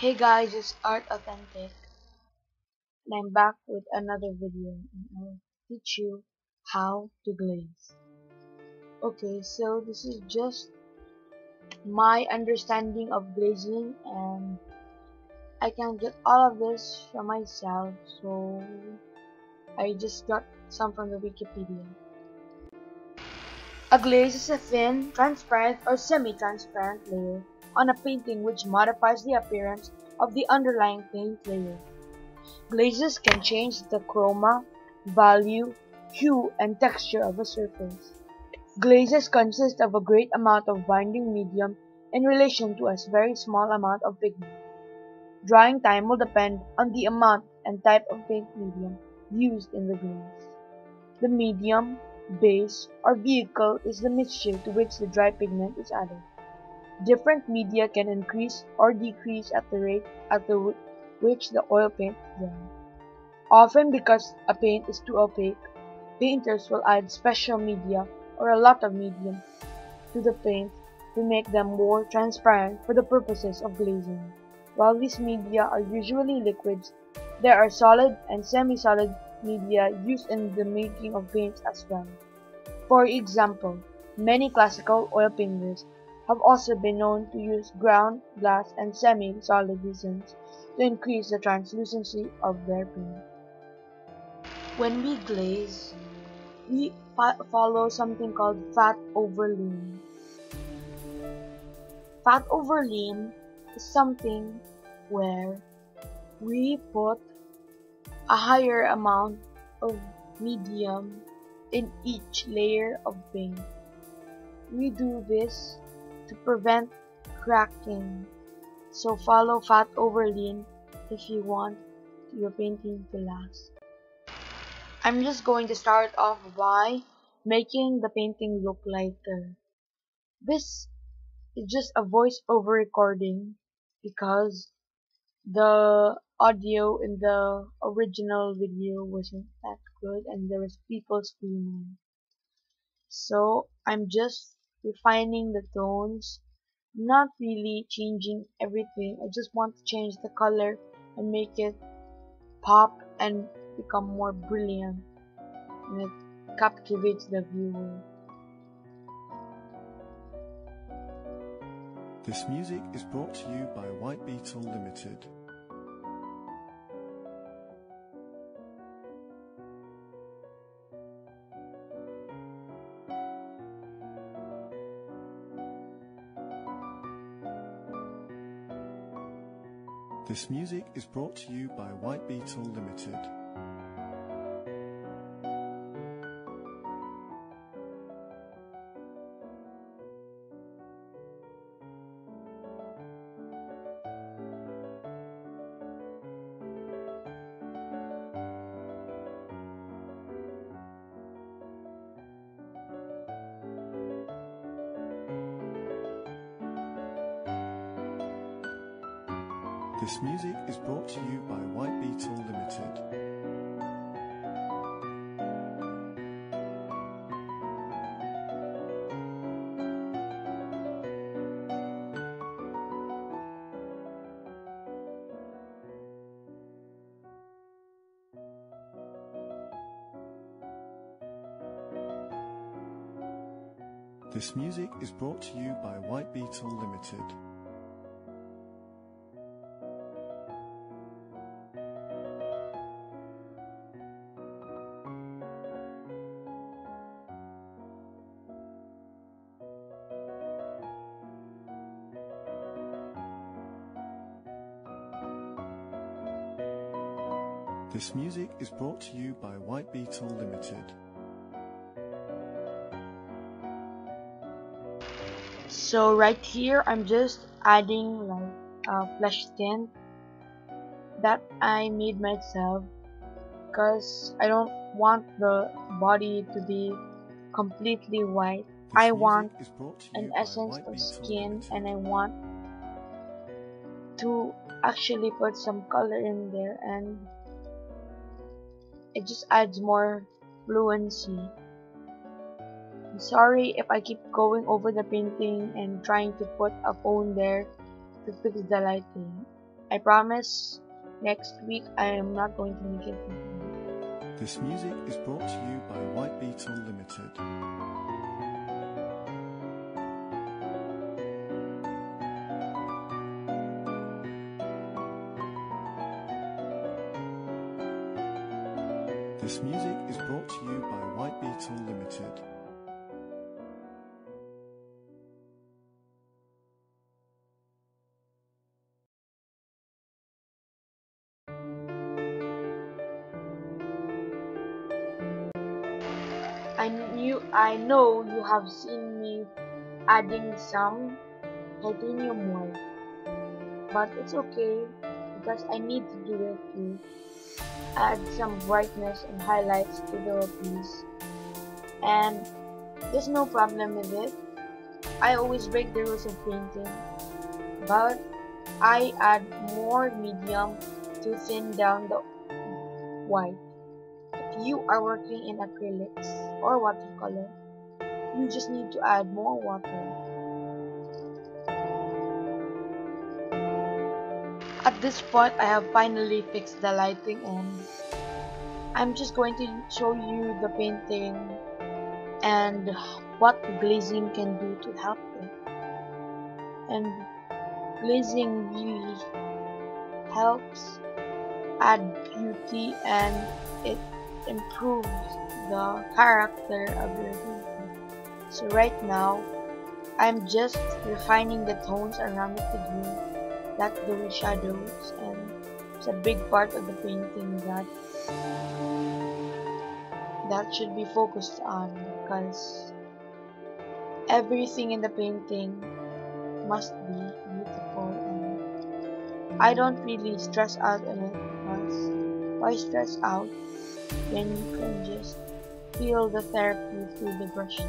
Hey guys, it's Art Authentic and I'm back with another video and I'll teach you how to glaze. Okay, so this is just my understanding of glazing and I can get all of this from myself so I just got some from the Wikipedia. A glaze is a thin, transparent or semi-transparent layer on a painting which modifies the appearance of the underlying paint layer. Glazes can change the chroma, value, hue, and texture of a surface. Glazes consist of a great amount of binding medium in relation to a very small amount of pigment. Drying time will depend on the amount and type of paint medium used in the glaze. The medium, base, or vehicle is the mixture to which the dry pigment is added. Different media can increase or decrease at the rate at the which the oil paint dry. Often because a paint is too opaque, painters will add special media or a lot of medium to the paint to make them more transparent for the purposes of glazing. While these media are usually liquids, there are solid and semi-solid media used in the making of paints as well. For example, many classical oil painters have also been known to use ground, glass, and semi-solid resins to increase the translucency of their paint. When we glaze, we follow something called fat over lean. Fat over lean is something where we put a higher amount of medium in each layer of paint. We do this to prevent cracking. So follow fat over lean if you want your painting to last. I'm just going to start off by making the painting look lighter. This is just a voice over recording because the audio in the original video wasn't that good and there was people screaming. So I'm just refining the tones not really changing everything. I just want to change the color and make it pop and become more brilliant. And it captivates the viewer. This music is brought to you by White Beetle Limited. This music is brought to you by White Beetle Limited. This music is brought to you by White Beetle Limited. This music is brought to you by White Beetle Limited. This music is brought to you by White Beetle Limited. So right here I'm just adding like a flesh tint that I made myself because I don't want the body to be completely white. This I want is brought to you an essence of skin and I want to actually put some color in there and it just adds more fluency. I'm sorry if I keep going over the painting and trying to put a phone there to fix the lighting. I promise next week I am not going to make it. This music is brought to you by White Beetle Limited. To you by White Beetle Limited. I knew I know you have seen me adding some titanium white, but it's okay because I need to do it to add some brightness and highlights to the piece. And there's no problem with it. I always break the rules of painting, but I add more medium to thin down the white. If you are working in acrylics or watercolor, you just need to add more water. At this point, I have finally fixed the lighting and I'm just going to show you the painting and what glazing can do to help it. And glazing really helps add beauty and it improves the character of your painting. So right now, I'm just refining the tones around the figure that those shadows and it's a big part of the painting that that should be focused on because everything in the painting must be beautiful and I don't really stress out on it because why stress out when you can just feel the therapy through the brush.